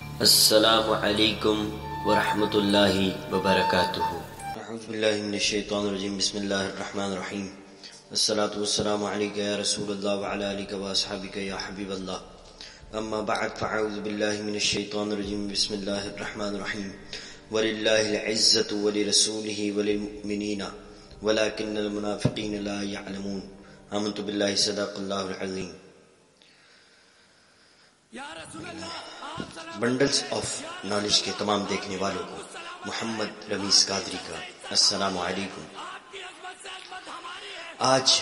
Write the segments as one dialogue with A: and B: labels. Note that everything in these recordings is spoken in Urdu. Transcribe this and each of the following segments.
A: السلام علیکم ورحمۃ اللہ وبرکاتہ۔ اعوذ باللہ من الشیطان الرجیم، بسم اللہ الرحمن الرحیم۔ الصلاة والسلام علیکہ یا رسول اللہ وعلى آلکہ واصحابکہ یا حبیب اللہ۔ اما بعد، فاعوذ باللہ من الشیطان الرجیم، بسم اللہ الرحمن الرحیم۔ وللہ العزت ولرسولہ وللمؤمنین ولكن المنافقین لا يعلمون آمنت باللہ صدق اللہ العظیم۔ بنڈلز آف نالج کے تمام دیکھنے والوں کو محمد رمیز قادری کا السلام علیکم۔ آج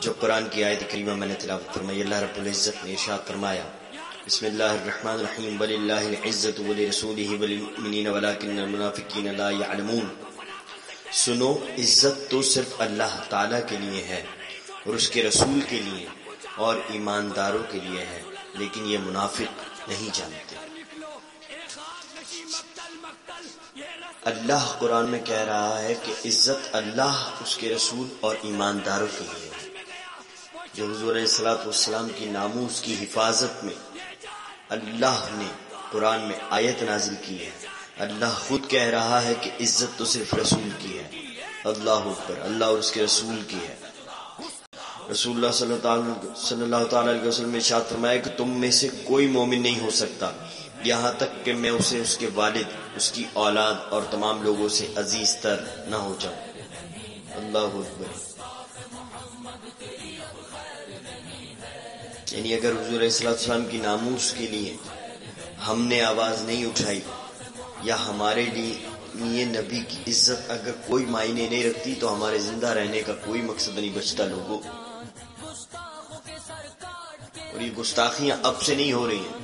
A: جو قرآن کی آیت کریمہ میں نے تلاوت فرمائی، اللہ رب العزت نے ارشاد فرمایا، بسم اللہ الرحمن الرحیم، وللہ العزت ولرسولہ وللمؤمنین، ولکن المنافقین لا يعلمون سنو، عزت تو صرف اللہ تعالی کے لیے ہے اور اس کے رسول کے لیے اور ایمانداروں کے لیے ہے۔ لیکن یہ منافق نہیں جانتے۔ اللہ قرآن میں کہہ رہا ہے کہ عزت اللہ اس کے رسول اور ایمانداروں کے لیے ہے۔ جو حضور صلاحت والسلام کی ناموس کی حفاظت میں اللہ نے قرآن میں آیت نازل کی ہے۔ اللہ خود کہہ رہا ہے کہ عزت تو صرف رسول کی ہے۔ اللہ اکبر، اللہ اور اس کے رسول کی ہے۔ رسول اللہ صلی اللہ صلی اللہ تعالی علیہ وسلم نے شاد فرمایا کہ تم میں سے کوئی مومن نہیں ہو سکتا۔ یہاں تک کہ میں اسے اس کے والد، اس کی اولاد اور تمام لوگوں سے عزیز تر نہ ہو جاؤں۔ اللہ اکبر۔ یعنی اگر حضور علیہ السلام کی ناموس کے لیے ہم نے آواز نہیں اٹھائی یا ہمارے لیے نبی کی عزت اگر کوئی معنی نہیں رکھتی تو ہمارے زندہ رہنے کا کوئی مقصد نہیں بچتا لوگوں۔ اور یہ گستاخیاں اب سے نہیں ہو رہی ہیں۔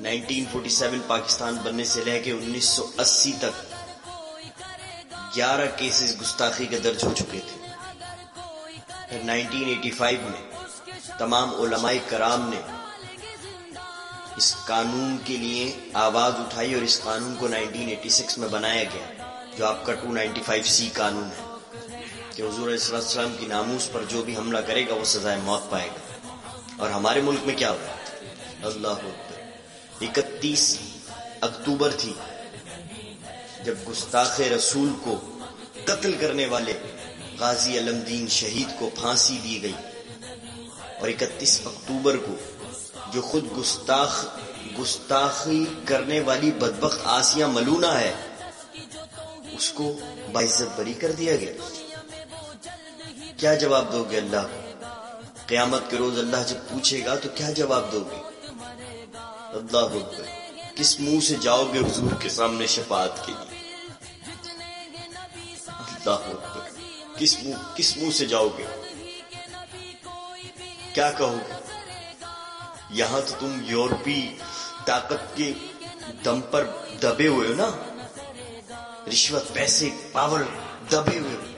A: 1947 پاکستان بننے سے لے کے 1980 تک گیارہ کیسز گستاخی کے درج ہو چکے تھے۔ پھر 1985 میں تمام علماء کرام نے اس قانون کے لیے آواز اٹھائی اور اس قانون کو 1986 میں بنایا گیا، جو آپ کا 295 سی قانون ہے۔ کہ حضور علیہ السلام کی ناموس پر جو بھی حملہ کرے گا وہ سزائے موت پائے گا۔ اور ہمارے ملک میں کیا ہوا اللہ اکتیس اکتوبر تھی جب گستاخ رسول کو قتل کرنے والے غازی علمدین شہید کو پھانسی دی گئی۔ اور اکتیس اکتوبر کو جو خود گستاخ، گستاخی کرنے والی بدبخت آسیاں ملونا ہے، اس کو باعزت بری کر دیا گیا۔ کیا جواب دو گے اللہ کو؟ قیامت کے روز اللہ جب پوچھے گا تو کیا جواب دو گے؟ اللہ اکبر، کس منہ سے جاؤ گے حضور کے سامنے شفاعت کے لیے؟ اللہ اکبر، کس منہ کس منہ سے جاؤ گے؟ کیا کہو گے؟ یہاں تو تم یورپی طاقت کے دم پر دبے ہوئے ہو نا؟ رشوت، پیسے، پاور دبے ہوئے ہو۔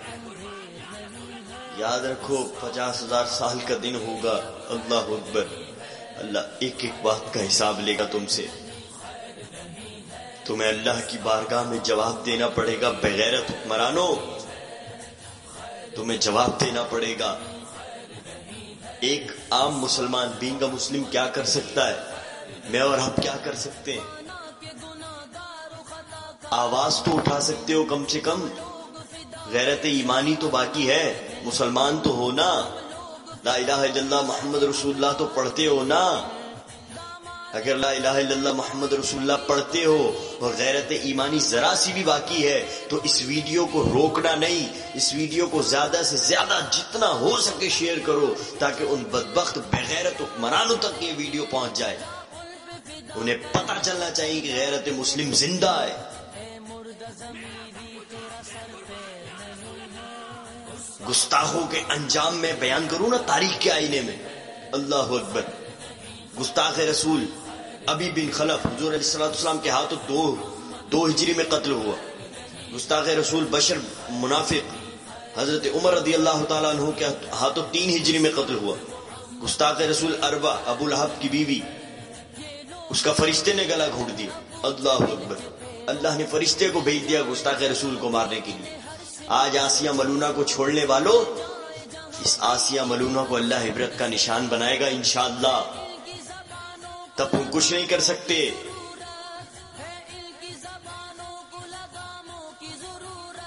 A: یاد رکھو، پچاس ہزار سال کا دن ہوگا۔ اللہ اکبر۔ اللہ ایک ایک بات کا حساب لے گا تم سے۔ تمہیں اللہ کی بارگاہ میں جواب دینا پڑے گا بغیر حکمرانو تمہیں جواب دینا پڑے گا۔ ایک عام مسلمان بینگا مسلم کیا کر سکتا ہے؟ میں اور آپ کیا کر سکتے ہیں؟ آواز تو اٹھا سکتے ہو کم سے کم۔ غیرت ایمانی تو باقی ہے۔ مسلمان تو ہو نا، لا الہ الا اللہ محمد رسول اللہ تو پڑھتے ہو نا۔ اگر لا الہ الا اللہ محمد رسول اللہ پڑھتے ہو اور غیرت ایمانی ذرا سی بھی باقی ہے، تو اس ویڈیو کو روکنا نہیں، اس ویڈیو کو زیادہ سے زیادہ جتنا ہو سکے شیئر کرو، تاکہ ان بدبخت، بغیرت حکمرانوں تک یہ ویڈیو پہنچ جائے۔ انہیں پتہ چلنا چاہیے کہ غیرت مسلم زندہ ہے۔ گستاخوں کے انجام میں بیان کروں نا تاریخ کے آئینے میں۔ اللہ اکبر۔ گستاخ رسول ابھی بن خلف، حضور علیہ السلام کے ہاتھوں دو دو ہجری میں قتل ہوا۔ گستاخ رسول بشر منافق، حضرت عمر رضی اللہ تعالیٰ عنہ کے ہاتھوں تین ہجری میں قتل ہوا۔ گستاخ رسول اربا ابو لہب کی بیوی۔ اس کا فرشتے نے گلا گھونٹ دیا۔ اللہ اکبر۔ اللہ نے فرشتے کو بھیج دیا گستاخ رسول کو مارنے کے لیے۔ آج آسیہ ملونا کو چھوڑنے والوں، اس آسیہ ملونا کو اللہ عبرت کا نشان بنائے گا انشاءاللہ۔ تب تم کچھ نہیں کر سکتے۔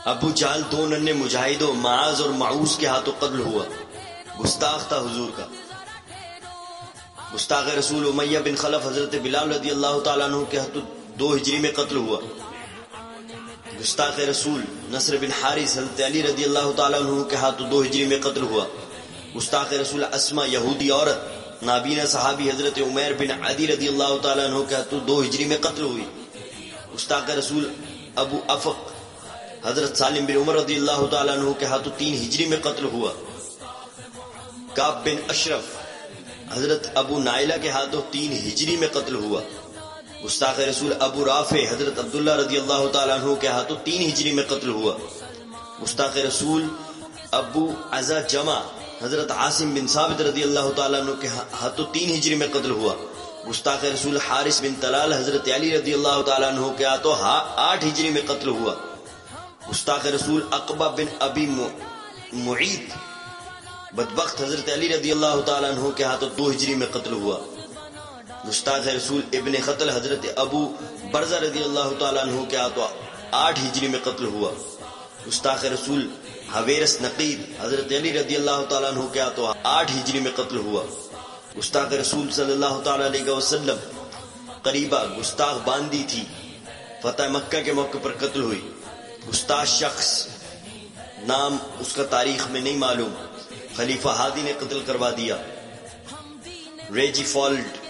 A: ابو جال دو ننے مجاہدوں معاذ اور معوز کے ہاتھوں قتل ہوا۔ گستاخ تھا حضور کا۔ گستاخ رسول امیہ بن خلف حضرت بلال رضی اللہ تعالیٰ عنہ کے ہاتھوں دو ہجری میں قتل ہوا۔ گستاخ رسول نصر بن حارث حضرت علی رضی اللہ تعالیٰ عنہ کے ہاتھوں دو ہجری میں قتل ہوا۔ گستاخ رسول اسما یہودی عورت نابینا صحابی حضرت عمیر بن عدی رضی اللہ تعالیٰ عنہ کے ہاتھوں دو ہجری میں قتل ہوئی۔ گستاخ رسول ابو افق حضرت سالم بن عمر رضی اللہ تعالیٰ عنہ کے ہاتھوں تین ہجری میں قتل ہوا۔ کاب بن اشرف حضرت ابو نائلہ کے ہاتھوں تین ہجری میں قتل ہوا۔ گستاخ رسول ابو رافع حضرت عبداللہ رضی اللہ تعالیٰ عنہ کے ہاتھوں تین ہجری میں قتل ہوا۔ گستاخ رسول ابو ازا جمع حضرت عاصم بن ثابت رضی اللہ تعالیٰ عنہ کے ہاتھوں تین ہجری میں قتل ہوا۔ گستاخ رسول حارث بن طلال حضرت علی رضی اللہ تعالیٰ عنہ کے ہاتھوں آٹھ ہجری میں قتل ہوا۔ گستاخ رسول اقبا بن ابی معید بدبخت حضرت علی رضی اللہ تعالیٰ عنہ کے ہاتھوں دو ہجری میں قتل ہوا۔ گستاخ رسول ابن قتل حضرت ابو برزہ رضی اللہ تعالیٰ عنہ کے ہاتھوں آٹھ ہجری میں قتل ہوا۔ گستاخ رسول حویرس نقید حضرت علی رضی اللہ تعالیٰ عنہ کے ہاتھوں آٹھ ہجری میں قتل ہوا۔ گستاخ رسول صلی اللہ تعالیٰ علیہ وسلم قریبہ گستاخ باندھی تھی۔ فتح مکہ کے موقع پر قتل ہوئی۔ گستاخ شخص نام اس کا تاریخ میں نہیں معلوم۔ خلیفہ ہادی نے قتل کروا دیا۔ ریجی فالٹ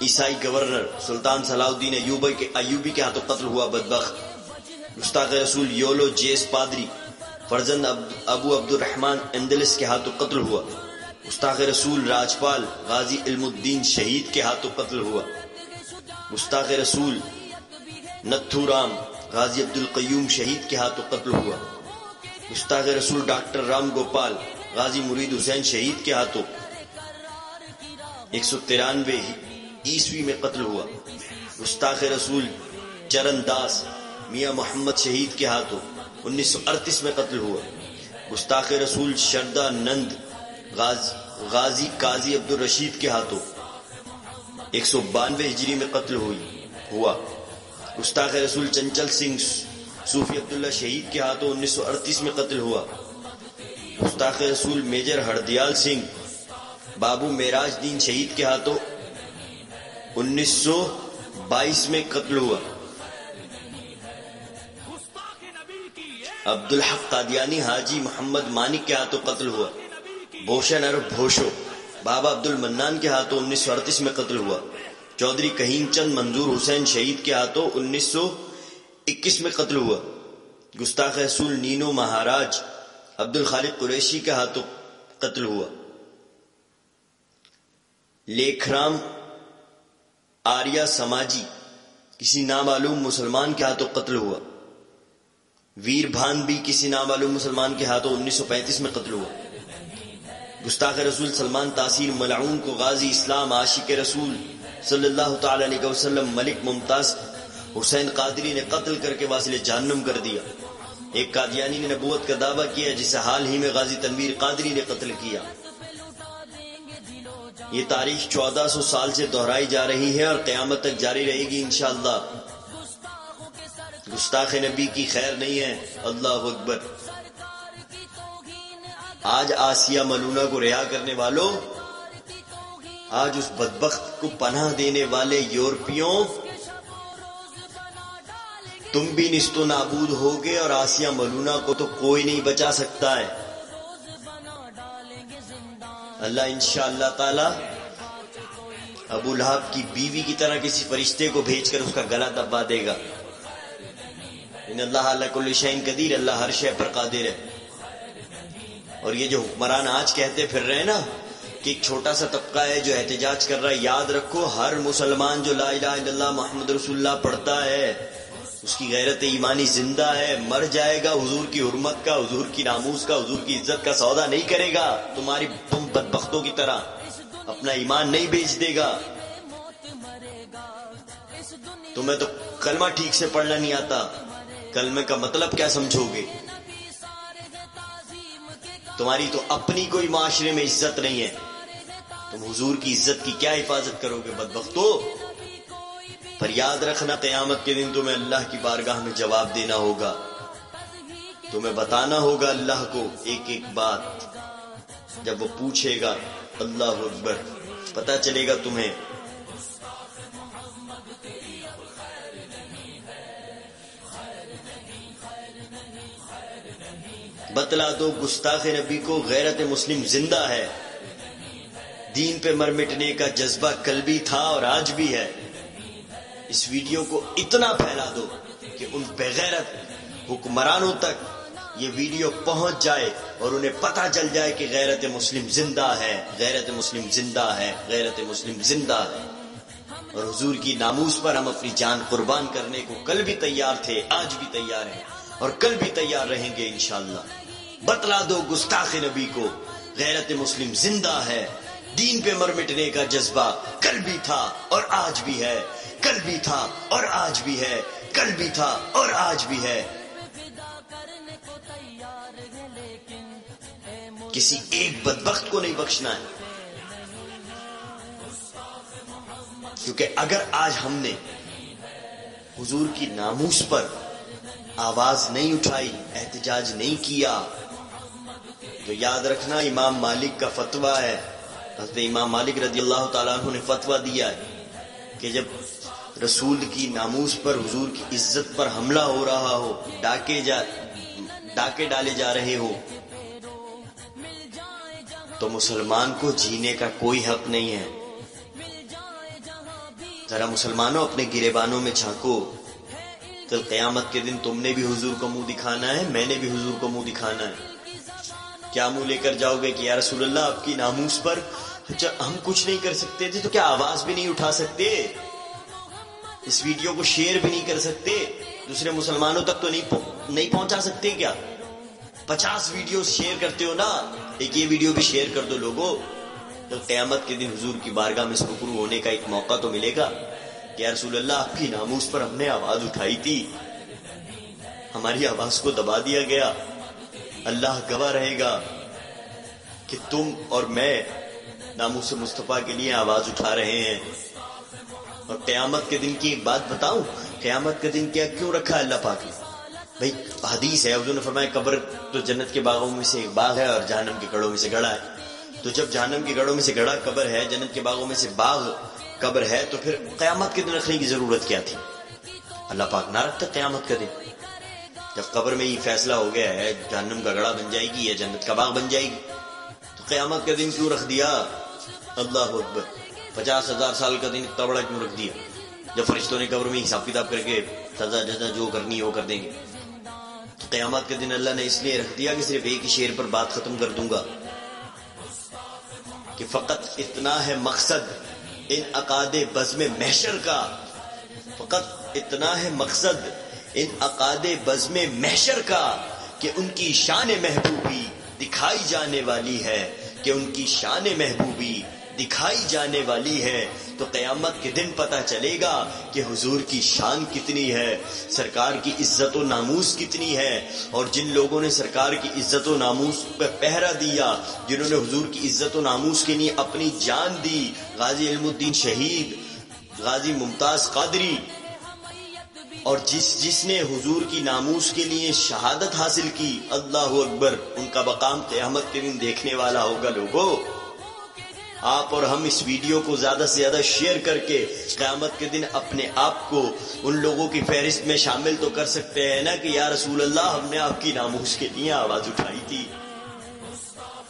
A: عیسائی گورنر سلطان صلاح الدین ایوبی کے ایوبی کے ہاتھوں قتل ہوا بدبخت۔ گستاخ رسول یولو جی جیس پادری، فرزند ابو عبد الرحمن اندلس کے ہاتھوں قتل ہوا۔ گستاخ رسول راجپال غازی علم الدین شہید کے ہاتھوں قتل ہوا۔ گستاخ رسول نتھو رام غازی عبد القیوم شہید کے ہاتھوں قتل ہوا۔ گستاخ رسول ڈاکٹر رام گوپال غازی مرید حسین شہید کے ہاتھوں ایک سو ترانوے عیسوی میں قتل ہوا۔ گستاخ رسول چرن داس میاں محمد شہید کے ہاتھوں انیس سو اڑتیس میں قتل ہوا۔ گستاخ رسول شردا نند غازی قاضی عبد الرشید کے ہاتھوں ایک سو بانوے ہجری میں قتل ہوئی، ہوا۔ گستاخ رسول چنچل سنگھ صوفی عبداللہ شہید کے ہاتھوں انیس سو اڑتیس میں قتل ہوا۔ گستاخ رسول میجر ہردیال سنگھ بابو میراج دین شہید کے ہاتھوں انیس سو بائیس میں قتل ہوا۔ عبد الحق قادیانی حاجی محمد مانک کے ہاتھوں قتل ہوا۔ بوشن عرب بھوشو۔ بابا عبد المنان کے ہاتھوں انیس سو اڑتیس میں قتل ہوا۔ چودھری کہیم چند منظور حسین شہید کے ہاتھوں انیس سو اکیس میں قتل ہوا۔ گستاخ رسول نینو مہاراج عبد الخالق قریشی کے ہاتھوں قتل ہوا۔ لیکھرام آریا سماجی، کسی نامعلوم مسلمان کے ہاتھوں قتل ہوا۔ ویر بھان بھی کسی نامعلوم مسلمان کے ہاتھوں انیس سو پینتیس میں قتل ہوا۔ گستاخ رسول سلمان تاثیر ملعون کو غازی اسلام عاشق رسول صلی اللہ تعالی علیہ وسلم ملک ممتاز حسین قادری نے قتل کر کے واصل جہنم کر دیا۔ ایک قادیانی نے نبوت کا دعویٰ کیا جسے حال ہی میں غازی تنویر قادری نے قتل کیا۔ یہ تاریخ چودہ سو سال سے دہرائی جا رہی ہے اور قیامت تک جاری رہے گی انشاءاللہ۔ گستاخ نبی کی خیر نہیں ہے۔ اللہ اکبر۔ آج آسیہ ملونہ کو رہا کرنے والوں، آج اس بدبخت کو پناہ دینے والے یورپیوں، تم بھی نست و نابود ہوگے اور آسیہ ملونہ کو تو کوئی نہیں بچا سکتا ہے۔ اللہ انشاء اللہ تعالی ابو لہب کی بیوی کی طرح کسی فرشتے کو بھیج کر اس کا گلا دبا دے گا۔ ان اللہ اللہ کل شین قدیر، اللہ ہر شے پر قادر ہے۔ اور یہ جو حکمران آج کہتے پھر رہے نا کہ ایک چھوٹا سا طبقہ ہے جو احتجاج کر رہا ہے، یاد رکھو ہر مسلمان جو لا الہ الا اللہ محمد رسول اللہ پڑھتا ہے اس کی غیرت ایمانی زندہ ہے، مر جائے گا، حضور کی حرمت کا، حضور کی ناموز کا، حضور کی عزت کا سودا نہیں کرے گا۔ تمہاری تم بدبختوں کی طرح اپنا ایمان نہیں بیچ دے گا۔ تمہیں تو کلمہ ٹھیک سے پڑھنا نہیں آتا۔ کلمے کا مطلب کیا سمجھو گے؟ تمہاری تو اپنی کوئی معاشرے میں عزت نہیں ہے۔ تم حضور کی عزت کی کیا حفاظت کرو گے، بدبختو؟ پر یاد رکھنا قیامت کے دن تمہیں اللہ کی بارگاہ میں جواب دینا ہوگا۔ تمہیں بتانا ہوگا اللہ کو ایک ایک بات۔ جب وہ پوچھے گا، اللہ اکبر پتا چلے گا تمہیں۔ بتلا دو، گستاخ نبی کو غیرت مسلم زندہ ہے۔ دین پہ مر مٹنے کا جذبہ کل بھی تھا اور آج بھی ہے۔ اس ویڈیو کو اتنا پھیلا دو کہ ان بغیرت حکمرانوں تک یہ ویڈیو پہنچ جائے اور انہیں پتہ چل جائے کہ غیرت مسلم زندہ ہے، غیرت مسلم زندہ ہے، غیرت مسلم زندہ ہے۔ اور حضور کی ناموس پر ہم اپنی جان قربان کرنے کو کل بھی تیار تھے، آج بھی تیار ہیں اور کل بھی تیار رہیں گے انشاءاللہ۔ بتلا دو گستاخ نبی کو، غیرت مسلم زندہ ہے، دین پہ مر مٹنے کا جذبہ کل بھی تھا اور آج بھی ہے۔ کل بھی تھا اور آج بھی ہے، کل بھی تھا اور آج بھی ہے۔ کسی ایک بدبخت کو نہیں بخشنا ہے۔ کیونکہ اگر آج ہم نے حضور کی ناموس پر آواز نہیں اٹھائی، احتجاج نہیں کیا، تو یاد رکھنا امام مالک کا فتویٰ ہے۔ حضرت امام مالک رضی اللہ تعالیٰ عنہ نے فتویٰ دیا ہے کہ جب رسول کی ناموس پر، حضور کی عزت پر حملہ ہو رہا ہو، ڈاکے جا، ڈاکے ڈالے جا رہے ہو، تو مسلمان کو جینے کا کوئی حق نہیں ہے۔ ذرا مسلمانوں اپنے گرے بانوں میں چھانکو۔ کل قیامت کے دن تم نے بھی حضور کو منہ دکھانا ہے، میں نے بھی حضور کو منہ دکھانا ہے۔ کیا منہ لے کر جاؤ گے کہ یا رسول اللہ، آپ کی ناموس پر؟ اچھا، ہم کچھ نہیں کر سکتے تھے تو کیا آواز بھی نہیں اٹھا سکتے؟ اس ویڈیو کو شیئر بھی نہیں کر سکتے، دوسرے مسلمانوں تک تو نہیں پہنچا سکتے کیا؟ پچاس ویڈیو شیئر کرتے ہو نا، ایک یہ ویڈیو بھی شیئر کر دو لوگوں۔ تو قیامت کے دن حضور کی بارگاہ میں سکرو ہونے کا ایک موقع تو ملے گا۔ کہ یا رسول اللہ، آپ کی ناموس پر ہم نے آواز اٹھائی تھی۔ ہماری آواز کو دبا دیا گیا۔ اللہ گواہ رہے گا کہ تم اور میں نامو سے مصطفیٰ کے لیے آواز اٹھا رہے ہیں۔ اور قیامت کے دن کی ایک بات بتاؤں؟ قیامت کے دن کیا کیوں رکھا ہے اللہ پاک نے؟ بھائی، حدیث ہے، حضور نے فرمایا، قبر تو جنت کے باغوں میں سے ایک باغ ہے اور جہنم کے گڑوں میں سے گڑا ہے۔ تو جب جہنم کے گڑوں میں سے گڑا قبر ہے، جنت کے باغوں میں سے باغ قبر ہے، تو پھر قیامت کے دن رکھنے کی ضرورت کیا تھی؟ اللہ پاک نہ رکھتا قیامت کا دن۔ جب قبر میں یہ فیصلہ ہو گیا ہے، جہنم کا گڑا بن جائے گی یا جنت کا باغ بن جائے گی، تو قیامت کا دن کیوں رکھ دیا؟ اللہ اکبر۔ پچاس ہزار سال کا دن اتنا بڑا کیوں رکھ دیا؟ جب فرشتوں نے قبر میں حساب کتاب کر کے سزا، جزا جو کرنی ہے وہ کر دیں گے۔ تو قیامت کے دن اللہ نے اس لیے رکھ دیا کہ صرف ایک ہی شیر پر بات ختم کر دوں گا۔ کہ فقط اتنا ہے مقصد ان عقاد بزم محشر کا۔ فقط اتنا ہے مقصد ان عقاد بزم محشر کا کہ ان کی شان محبوبی دکھائی جانے والی ہے، کہ ان کی شان محبوبی دکھائی جانے والی ہے تو قیامت کے دن پتا چلے گا کہ حضور کی شان کتنی ہے، سرکار کی عزت و ناموس کتنی ہے۔ اور جن لوگوں نے سرکار کی عزت و ناموس پہ پہرا دیا، جنہوں نے حضور کی عزت و ناموس کے لیے اپنی جان دی، غازی علم الدین شہید، غازی ممتاز قادری۔ اور جس جس نے حضور کی ناموس کے لیے شہادت حاصل کی، اللہ اکبر، ان کا بقام قیامت کے دن دیکھنے والا ہوگا لوگوں آپ اور ہم اس ویڈیو کو زیادہ سے زیادہ شیئر کر کے قیامت کے دن اپنے آپ کو ان لوگوں کی فہرست میں شامل تو کر سکتے ہیں نا کہ یا رسول اللہ، ہم نے آپ کی ناموس کے لیے آواز اٹھائی تھی۔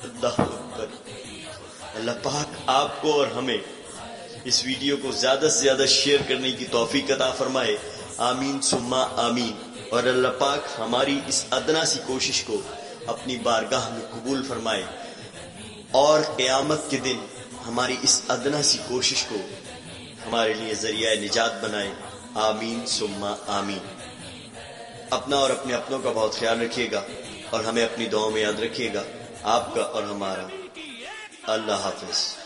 A: اللہ اکبر۔ اللہ پاک آپ کو اور ہمیں اس ویڈیو کو زیادہ سے زیادہ شیئر کرنے کی توفیق عطا فرمائے۔ آمین سما آمین۔ اور اللہ پاک ہماری اس ادنا سی کوشش کو اپنی بارگاہ میں قبول فرمائے۔ اور قیامت کے دن ہماری اس ادنا سی کوشش کو ہمارے لیے ذریعہ نجات بنائے۔ آمین سما آمین۔ اپنا اور اپنے اپنوں کا بہت خیال رکھیے گا اور ہمیں اپنی دعاؤں میں یاد رکھیے گا، آپ کا اور ہمارا۔ اللہ حافظ۔